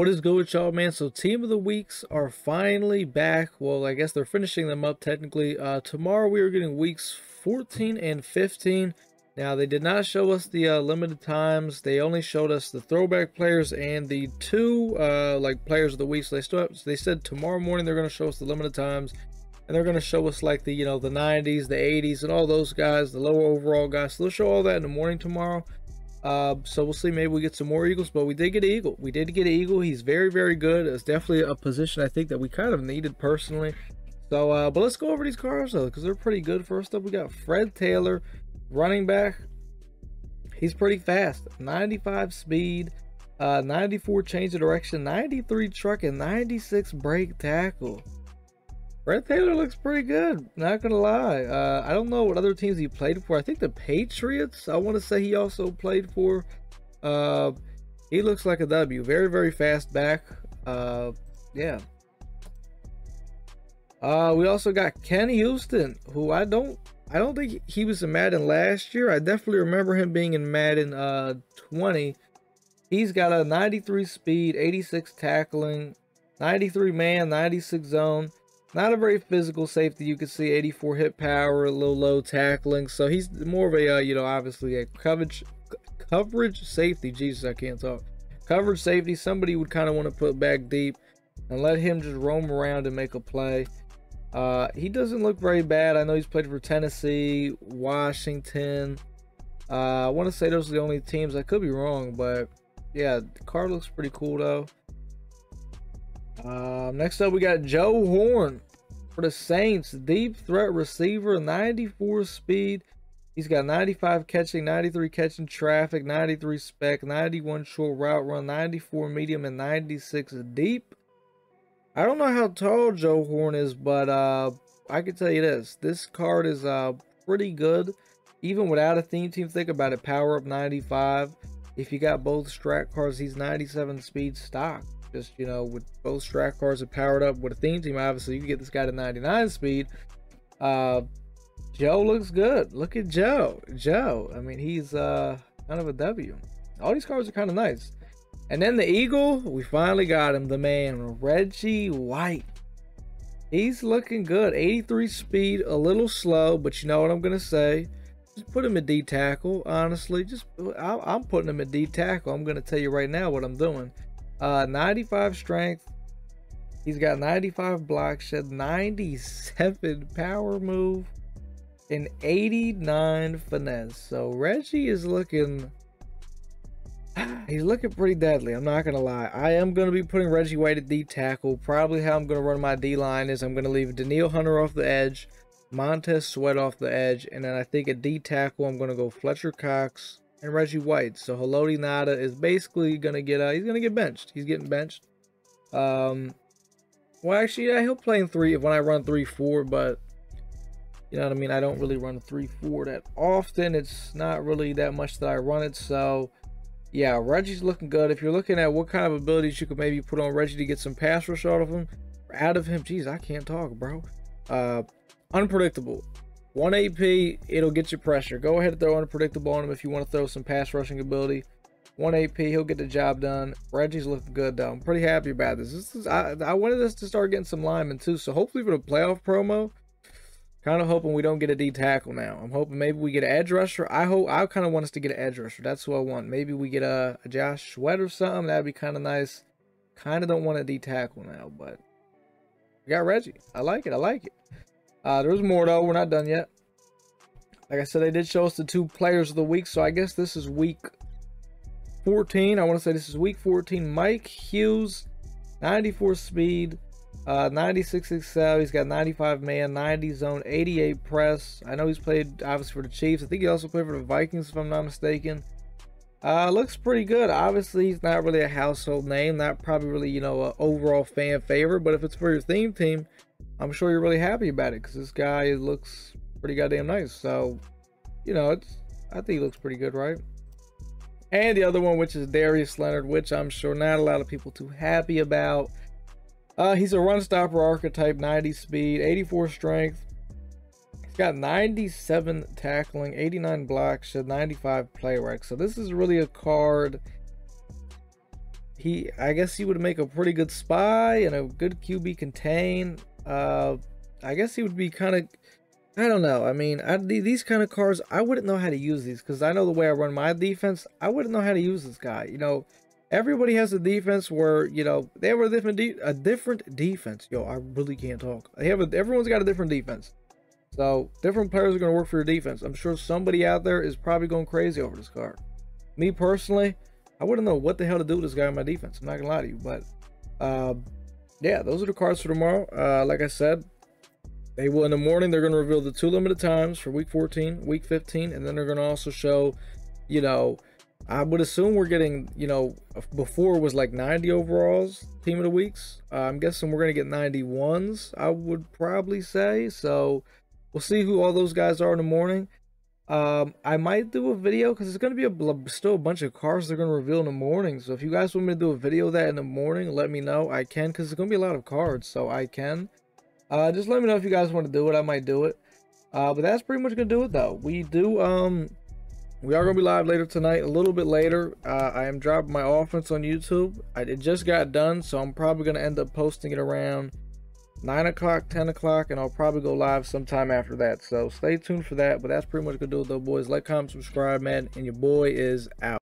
What is good with y'all, man? So team of the weeks are finally back. Well, I guess they're finishing them up technically. Uh, tomorrow we are getting weeks 14 and 15. Now, they did not show us the uh, limited times. They only showed us the throwback players and the two uh, like players of the week. So they still have, they said tomorrow morning they're going to show us the limited times. And they're going to show us like the, you know, the 90s, the 80s, and all those guys, the lower overall guys. So they'll show all that in the morning tomorrow. Uh, so we'll see. Maybe we get some more Eagles, but we did get an Eagle. We did get an Eagle. He's very, very good. It's definitely a position I think that we kind of needed personally. So, uh, but let's go over these cars though, because they're pretty good. First up, we got Fred Taylor, running back. He's pretty fast. 95 speed, uh, 94 change of direction, 93 truck, and 96 break tackle. Fred Taylor looks pretty good, not gonna lie. Uh, I don't know what other teams he played for. I think the Patriots, I want to say he also played for. Uh, he looks like a W. Very, very fast back. Uh, yeah. Uh, we also got Ken Houston, who I don't, I don't think he was in Madden last year. I definitely remember him being in Madden uh 20. He's got a 93 speed, 86 tackling, 93 man, 96 zone. Not a very physical safety. You can see 84 hit power, a little low tackling. So he's more of a, uh, you know, obviously a coverage coverage safety. Jesus, I can't talk. Coverage safety. Somebody would kind of want to put back deep and let him just roam around and make a play. Uh, he doesn't look very bad. I know he's played for Tennessee, Washington. Uh, I want to say those are the only teams. I could be wrong, but yeah, the card looks pretty cool though. Um, next up, we got Joe Horn for the Saints. Deep threat receiver, 94 speed. He's got 95 catching, 93 catching traffic, 93 spec, 91 short route run, 94 medium, and 96 deep. I don't know how tall Joe Horn is, but uh, I can tell you this. This card is uh, pretty good. Even without a theme team, think about it. Power up 95. If you got both strat cards, he's 97 speed stock. Just, you know, with both strat cards are powered up with a theme team, obviously, you can get this guy to 99 speed. Uh, Joe looks good. Look at Joe. Joe, I mean, he's uh, kind of a W. All these cards are kind of nice. And then the Eagle, we finally got him, the man, Reggie White. He's looking good. 83 speed, a little slow, but you know what I'm going to say. Just put him at D tackle, honestly. Just I'm putting him at D tackle. I'm going to tell you right now what I'm doing. Uh, 95 strength. He's got 95 block shed, 97 power move, and 89 finesse. So Reggie is looking. He's looking pretty deadly. I'm not gonna lie. I am gonna be putting Reggie White at D tackle. Probably how I'm gonna run my D line is I'm gonna leave Danielle Hunter off the edge, Montez Sweat off the edge, and then I think at D tackle I'm gonna go Fletcher Cox, and Reggie White. So Haloti Ngata is basically gonna get uh he's gonna get benched. He's getting benched. Um well actually yeah, he'll play in three when I run three four, but you know what I mean, I don't really run three four that often. It's not really that much that I run it, so yeah, Reggie's looking good. If you're looking at what kind of abilities you could maybe put on Reggie to get some pass rush out of him, out of him, jeez, I can't talk, bro. Uh unpredictable. 1 AP, it'll get you pressure. Go ahead and throw unpredictable on him if you want to throw some pass rushing ability. 1 AP, he'll get the job done. Reggie's looking good, though. I'm pretty happy about this. this is, I, I wanted us to start getting some linemen, too. So hopefully for the playoff promo, kind of hoping we don't get a D tackle now. I'm hoping maybe we get an edge rusher. I hope I kind of want us to get an edge rusher. That's who I want. Maybe we get a, a Josh Sweat or something. That'd be kind of nice. Kind of don't want a D tackle now, but we got Reggie. I like it. I like it. Uh, there's more though. We're not done yet. Like I said, they did show us the two players of the week, so I guess this is week 14. I want to say this is week 14. Mike Hughes, 94 speed, uh, 96 excel. He's got 95 man, 90 zone, 88 press. I know he's played obviously for the Chiefs. I think he also played for the Vikings, if I'm not mistaken. Uh, looks pretty good. Obviously, he's not really a household name. Not probably really, you know, an overall fan favorite. But if it's for your theme team, I'm sure you're really happy about it because this guy looks pretty goddamn nice. So, you know, it's I think he looks pretty good, right? And the other one, which is Darius Leonard, which I'm sure not a lot of people too happy about. Uh, he's a run stopper archetype, 90 speed, 84 strength. He's got 97 tackling, 89 blocks, 95 play rec. So this is really a card he I guess he would make a pretty good spy and a good QB contain. Uh, I guess he would be kind of I don't know. I mean, I, these kind of cars, I wouldn't know how to use these because I know the way I run my defense. I wouldn't know how to use this guy. You know, everybody has a defense where you know they have a different de a different defense. Yo, I really can't talk. They have a, everyone's got a different defense. So different players are going to work for your defense. I'm sure somebody out there is probably going crazy over this card. Me personally, I wouldn't know what the hell to do with this guy on my defense. I'm not gonna lie to you, but uh, yeah, those are the cards for tomorrow. Uh, like I said, they will in the morning. They're gonna reveal the two limited times for week 14, week 15, and then they're gonna also show, you know, I would assume we're getting, you know, before was like 90 overalls team of the weeks. Uh, I'm guessing we're going to get 91s, I would probably say. So we'll see who all those guys are in the morning. Um, I might do a video because it's going to be a, still a bunch of cars they're going to reveal in the morning. So if you guys want me to do a video of that in the morning, let me know. I can because it's going to be a lot of cards, so I can. Uh, just let me know if you guys want to do it. I might do it. Uh, but that's pretty much going to do it, though. We do, um, we are going to be live later tonight, a little bit later. Uh, I am dropping my offense on YouTube. I, it just got done, so I'm probably going to end up posting it around 9 o'clock, 10 o'clock, and I'll probably go live sometime after that. So stay tuned for that. But that's pretty much going to do it, though, boys. Like, comment, subscribe, man, and your boy is out.